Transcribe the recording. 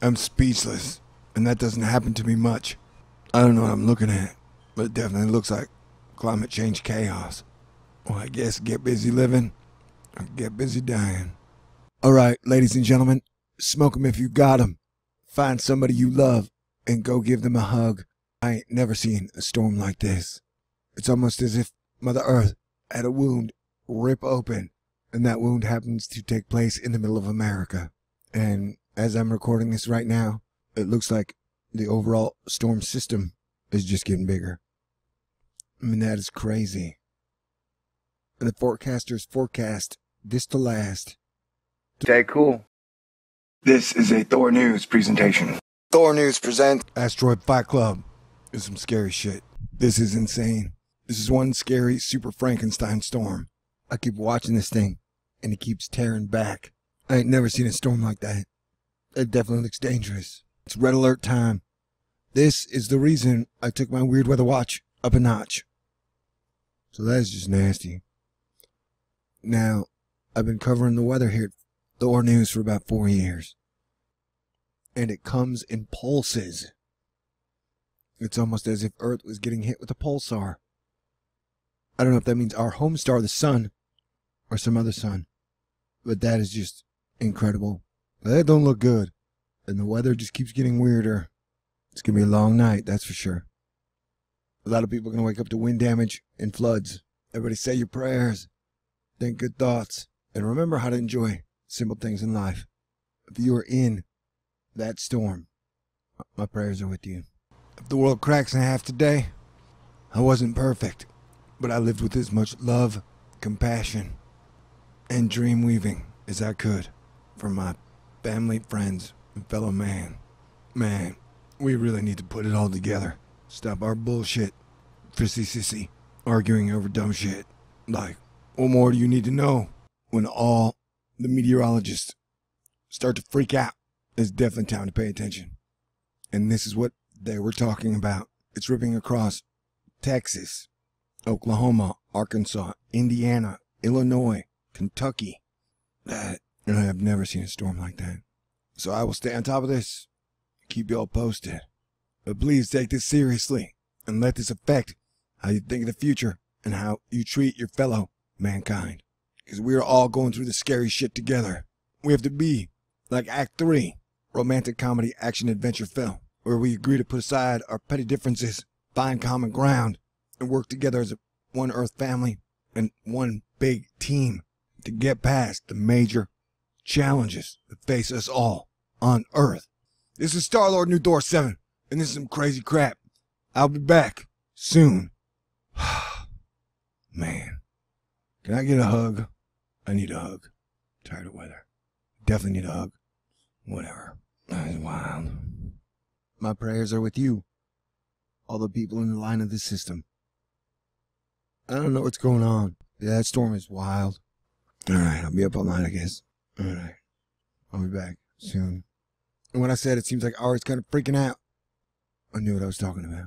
I'm speechless, and that doesn't happen to me much. I don't know what I'm looking at, but it definitely looks like climate change chaos. Well, I guess get busy living or get busy dying. All right, ladies and gentlemen, smoke 'em if you got 'em. Find somebody you love and go give them a hug. I ain't never seen a storm like this. It's almost as if Mother Earth had a wound rip open, and that wound happens to take place in the middle of America. And as I'm recording this right now, it looks like the overall storm system is just getting bigger. I mean, that is crazy. And the forecasters forecast this to last. Stay cool. This is a Thor News presentation. Thor News presents Asteroid Fight Club is some scary shit. This is insane. This is one scary Super Frankenstein storm. I keep watching this thing, and it keeps tearing back. I ain't never seen a storm like that. It definitely looks dangerous. It's red alert time. This is the reason I took my weird weather watch up a notch. So that's just nasty. Now, I've been covering the weather here at Thor News for about four years. And it comes in pulses. It's almost as if Earth was getting hit with a pulsar. I don't know if that means our home star, the sun, or some other sun. But that is just incredible. That don't look good. And the weather just keeps getting weirder. It's going to be a long night, that's for sure. A lot of people are going to wake up to wind damage and floods. Everybody say your prayers. Think good thoughts. And remember how to enjoy simple things in life. If you are in that storm, my prayers are with you. If the world cracks in half today, I wasn't perfect, but I lived with as much love, compassion, and dream weaving as I could for my family, friends, and fellow man. Man, we really need to put it all together. Stop our bullshit, frissy sissy, arguing over dumb shit. Like, what more do you need to know when all the meteorologists start to freak out? It's definitely time to pay attention. And this is what they were talking about. It's ripping across Texas, Oklahoma, Arkansas, Indiana, Illinois, Kentucky. That, and I have never seen a storm like that. So I will stay on top of this, keep y'all posted. But please take this seriously and let this affect how you think of the future and how you treat your fellow mankind. Because we are all going through the scary shit together. We have to be like Act 3, romantic comedy action adventure film, where we agree to put aside our petty differences, find common ground, and work together as a one Earth family and one big team to get past the major challenges that face us all on Earth. This is Star Lord New Thor 7, and this is some crazy crap. I'll be back soon. Man, can I get a hug? I need a hug. tired of weather. Definitely need a hug. Whatever. That is wild. My prayers are with you. All the people in the line of the system. I don't know what's going on. Yeah, that storm is wild. Alright, I'll be up all night, I guess. Alright. I'll be back soon. And when I said it seems like Ari's kind of freaking out, I knew what I was talking about.